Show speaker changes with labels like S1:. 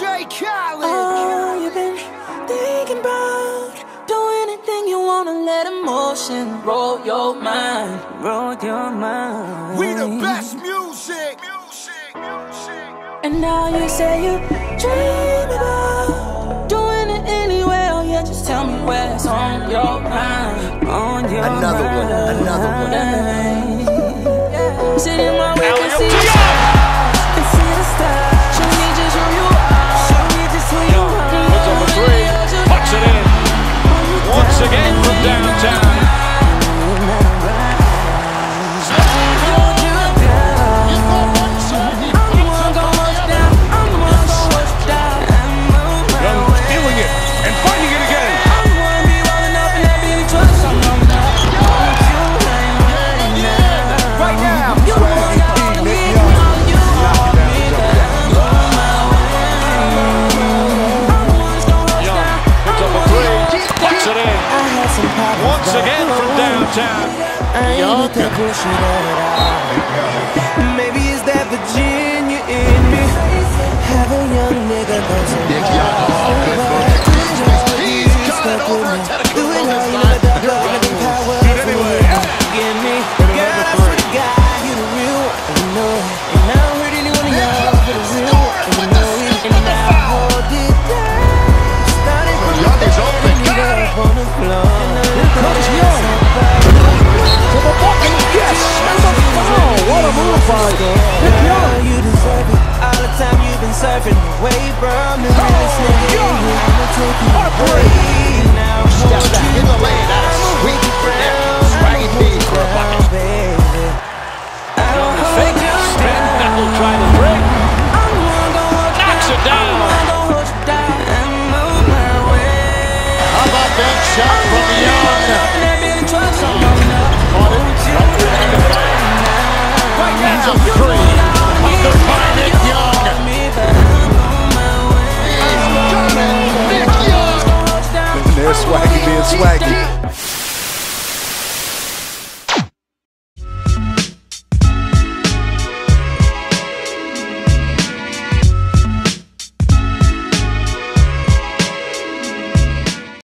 S1: DJ Khaled.
S2: Oh, you've been thinking about doing anything you wanna let emotion roll your mind, roll your mind.
S1: We the best music, music, music.
S2: And now you say you dream about doing it anywhere. Oh yeah, just tell me where it's on your mind, on your
S1: another
S2: mind.
S1: Another
S2: one, another one. Sitting my way,
S3: once again from downtown.
S4: five. Girl, you deserve it. All the time you've been surfing away from
S1: me.
S4: Oh,
S1: Ends
S4: of
S1: three the
S3: Young.
S4: Swaggy
S1: being Swaggy.